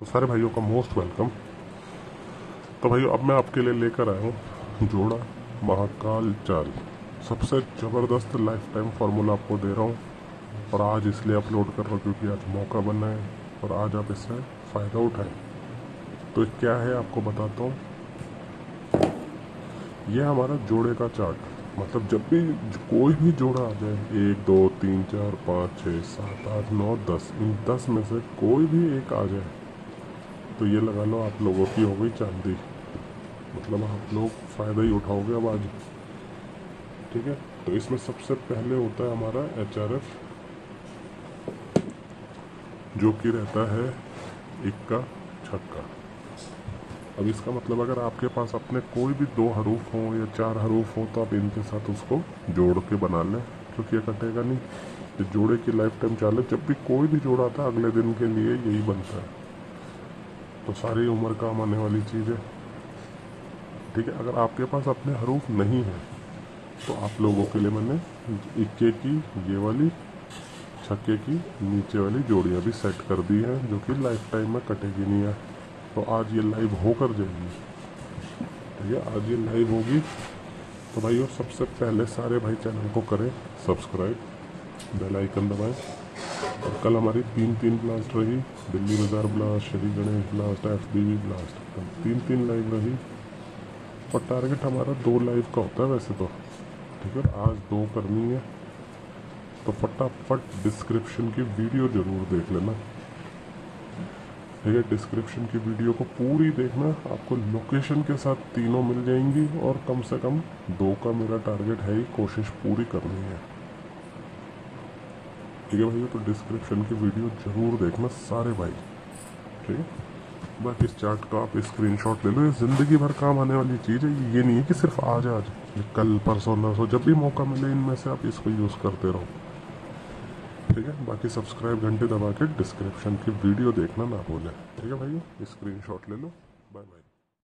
तो सारे भाइयों का मोस्ट वेलकम। तो भाइयों, अब मैं आपके लिए लेकर आया हूँ जोड़ा महाकाल चाल। सबसे ज़बरदस्त लाइफ टाइम फार्मूला आपको दे रहा हूँ। और आज इसलिए अपलोड कर रहा हूँ क्योंकि आज मौका बना है और आज आप इससे फ़ायदा उठाएँ। तो क्या है आपको बताता हूँ। यह हमारा जोड़े का चार्ट मतलब जब भी कोई भी जोड़ा आ जाए, एक, दो, तीन, चार, पाँच छः सात, आठ, नौ, दस, इन दस में से कोई भी एक आ जाए तो ये लगा लो आप लोगों की हो गई चांदी। मतलब आप लोग फ़ायदा ही उठाओगे अब आज। ठीक है? तो इसमें सबसे पहले होता है हमारा एच आर एफ़ जो कि रहता है इक्का छक्का। अब इसका मतलब अगर आपके पास अपने कोई भी दो हरूफ हों या चार हरूफ हों तो आप इनके साथ उसको जोड़ के बना लें, क्योंकि ये कटेगा नहीं। जोड़े की लाइफ टाइम चाले जब भी कोई भी जोड़ा था अगले दिन के लिए यही बनता है। तो सारी उम्र काम आने वाली चीज़ है। ठीक है, अगर आपके पास अपने हरूफ नहीं है तो आप लोगों के लिए मैंने इक्के की, ये वाली, छक्के की, नीचे वाली जोड़ियाँ भी सेट कर दी हैं, जो कि लाइफ टाइम में कटेगी नहीं है। तो आज ये लाइव होकर जाएगी। ठीक है, आज ये लाइव होगी। तो भाई और सबसे पहले सारे भाई चैनल को करें सब्सक्राइब बेल आइकन दबाएँ। कल हमारी तीन तीन ब्लास्ट रही, दिल्ली बाज़ार blast Shri Ganesh blast F B blast तीन तीन लाइव रही। और टारगेट हमारा दो लाइव का होता है वैसे तो ठीक है? आज दो करनी है तो फटाफट डिस्क्रिप्शन की वीडियो ज़रूर देख लेना। ठीक है डिस्क्रिप्शन की वीडियो को पूरी देखना, आपको लोकेशन के साथ तीनों मिल जाएँगी, और कम से कम दो का मेरा टारगेट है ही, कोशिश पूरी करनी है। ठीक है भैया तो डिस्क्रिप्शन की वीडियो ज़रूर देखना सारे भाई। ठीक है? बाकी इस चार्ट का आप स्क्रीनशॉट ले लो, ये ज़िंदगी भर काम आने वाली चीज़ है। ये नहीं है कि सिर्फ़ आज आज कल, परसों, नरसों, जब भी मौका मिले, इनमें से आप इसको यूज़ करते रहो। ठीक है? बाकी सब्सक्राइब घंटे दबा के डिस्क्रिप्शन की वीडियो देखना ना भूलें। ठीक है भाई? स्क्रीनशॉट ले लो। Bye bye